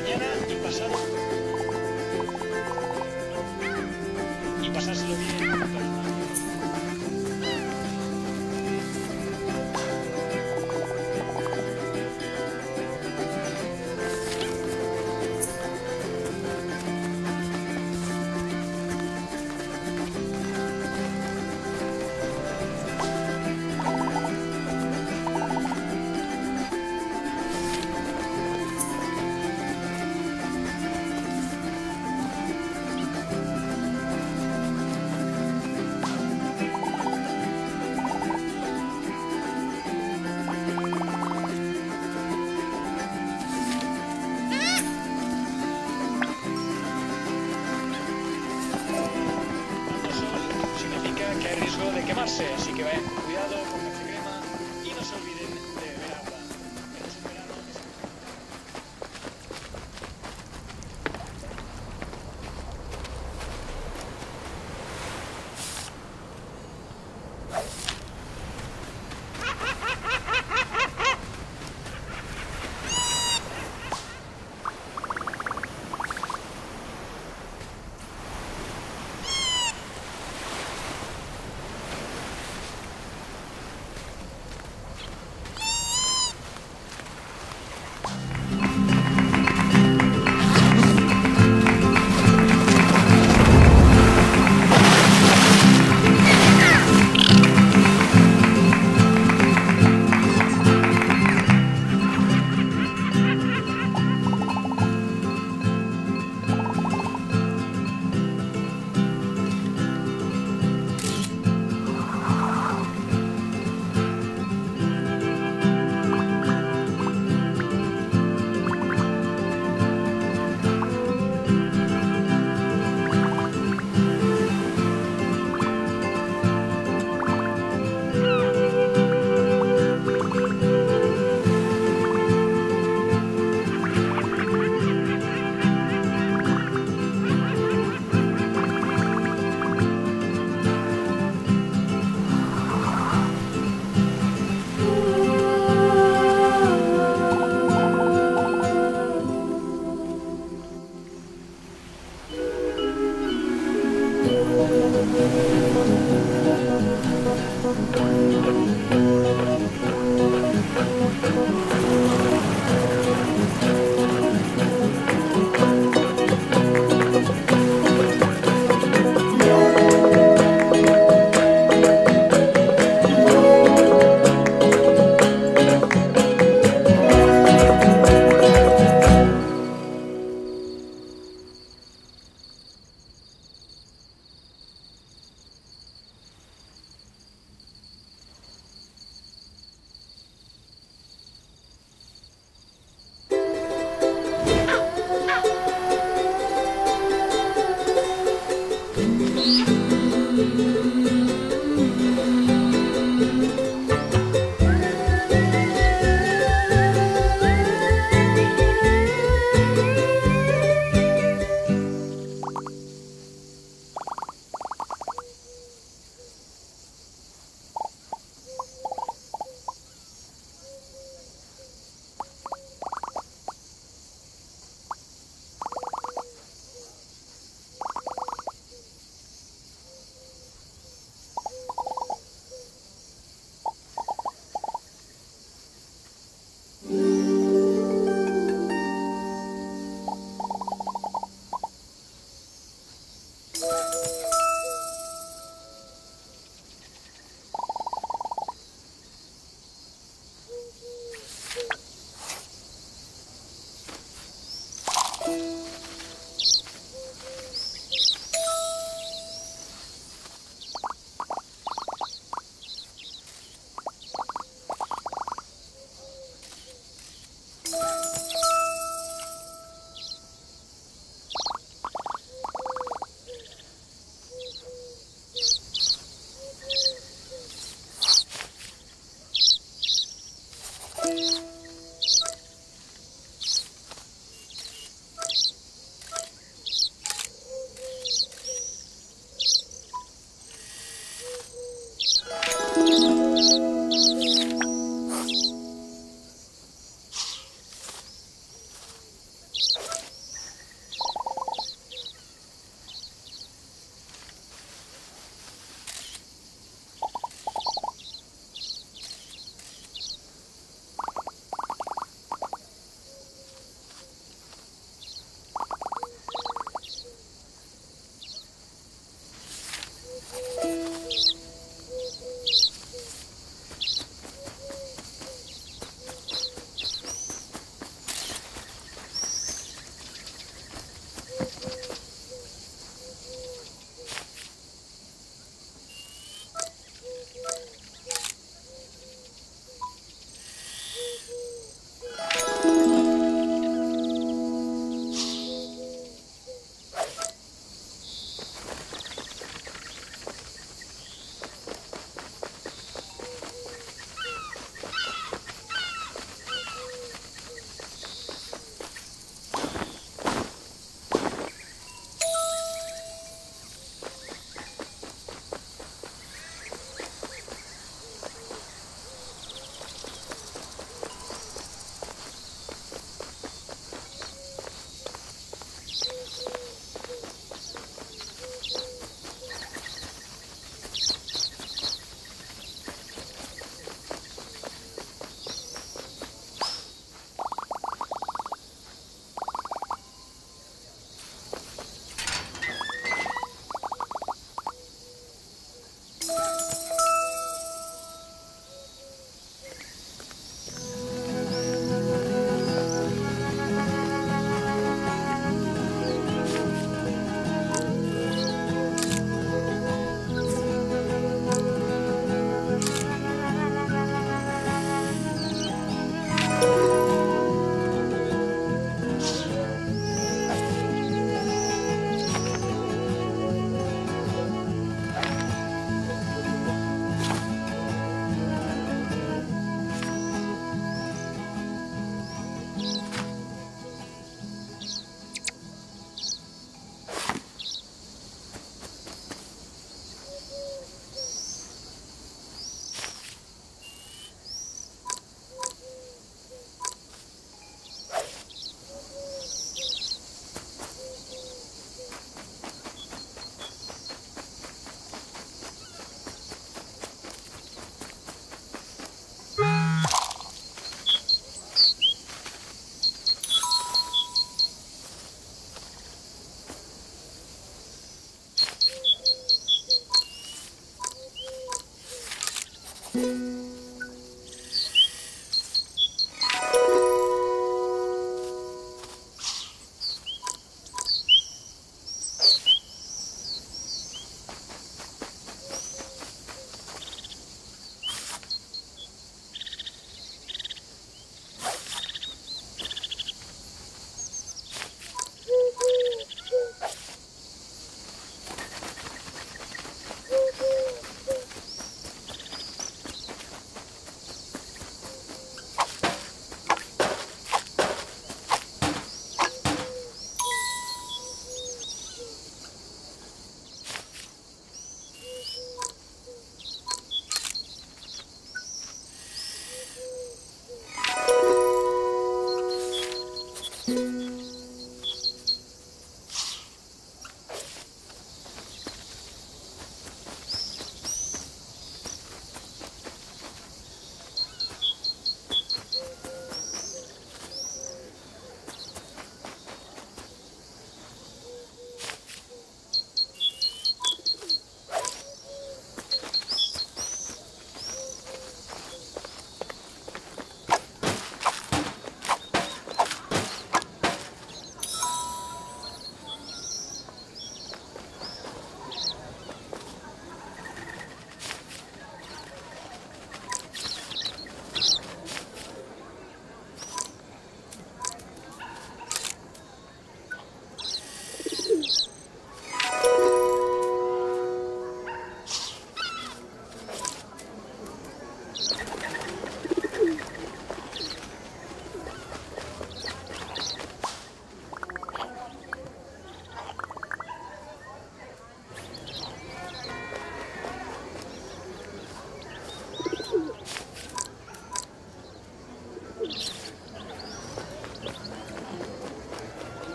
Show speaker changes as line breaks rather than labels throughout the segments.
mañana y pasado. Y pasárselo bien. sé, sí que va. Thank you.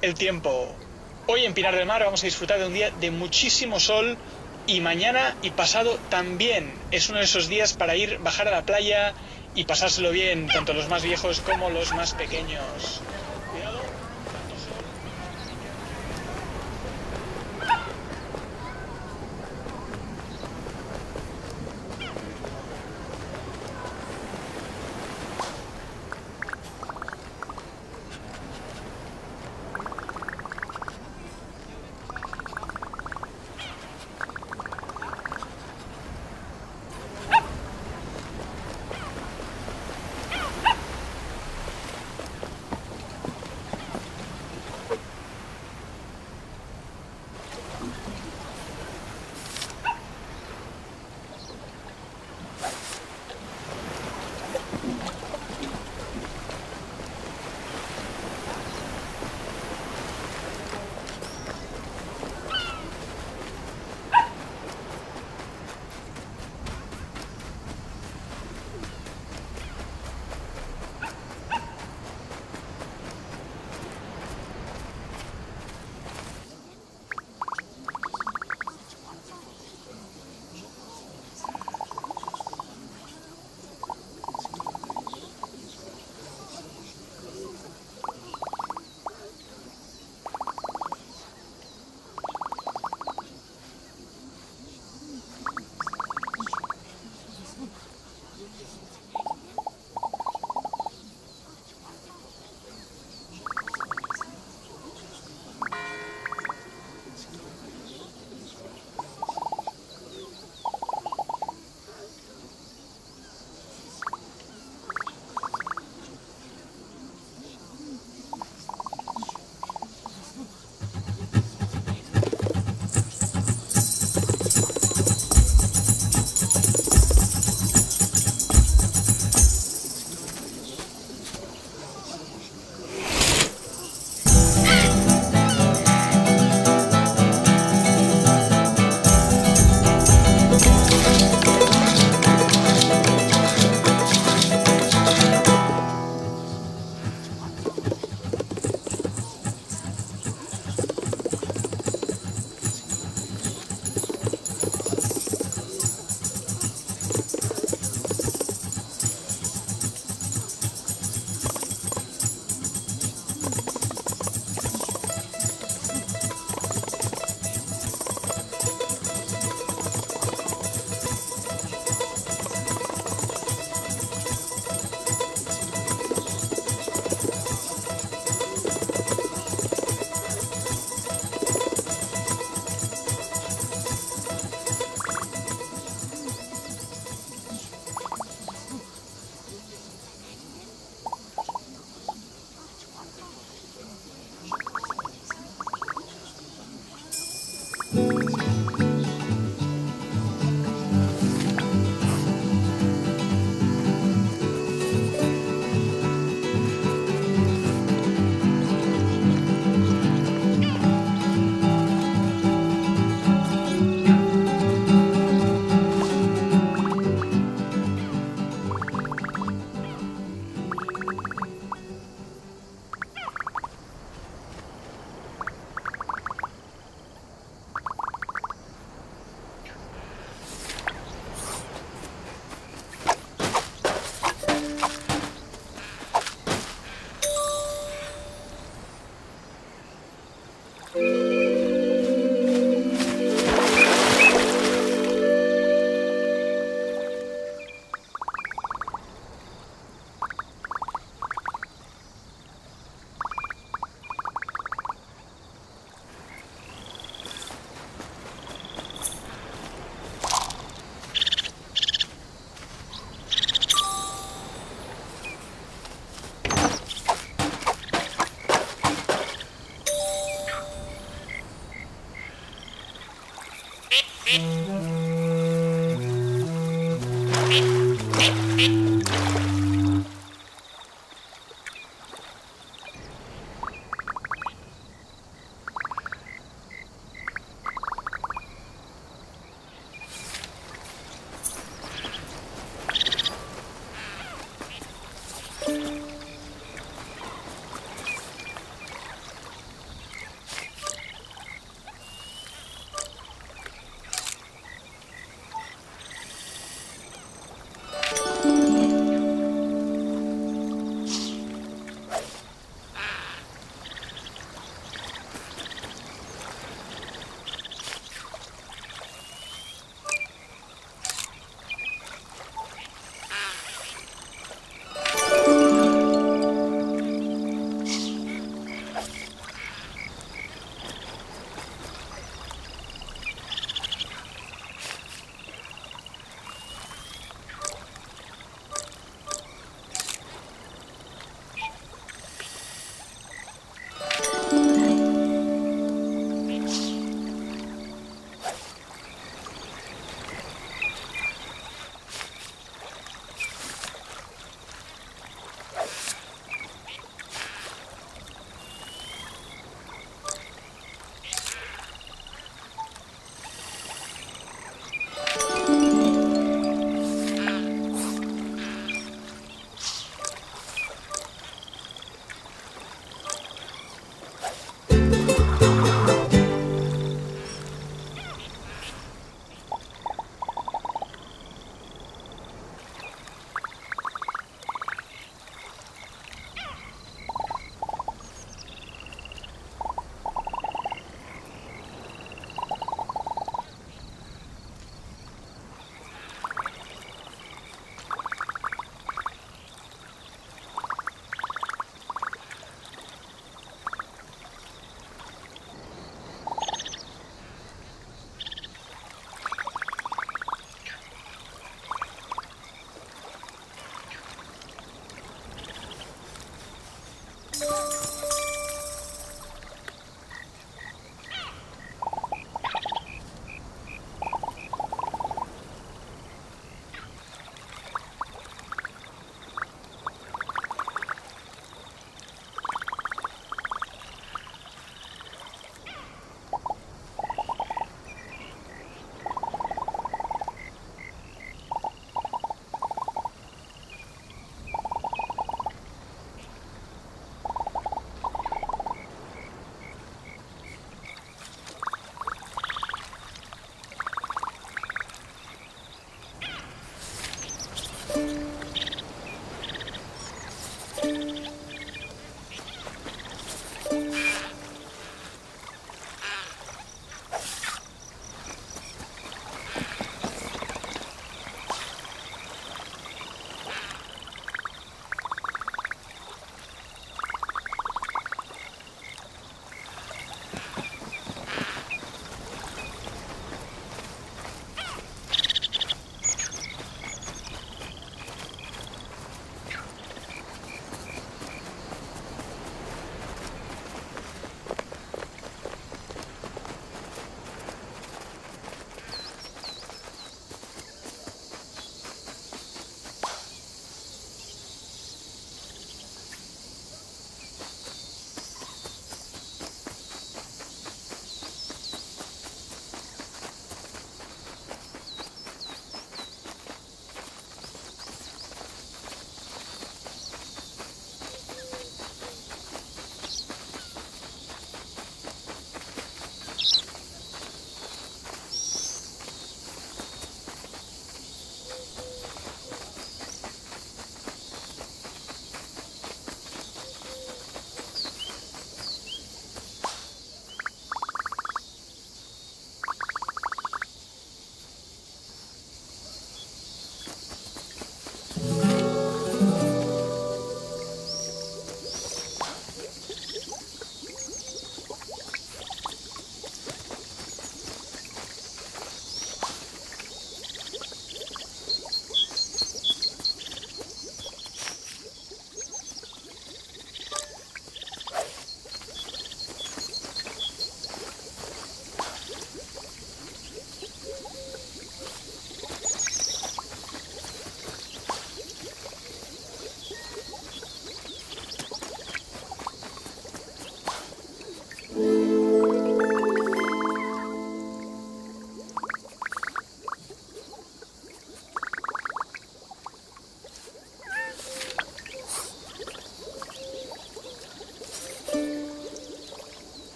El tiempo. Hoy en Pinar del Mar vamos a disfrutar de un día de muchísimo sol y mañana y pasado también. Es uno de esos días para ir, bajar a la playa y pasárselo bien, tanto los más viejos como los más pequeños.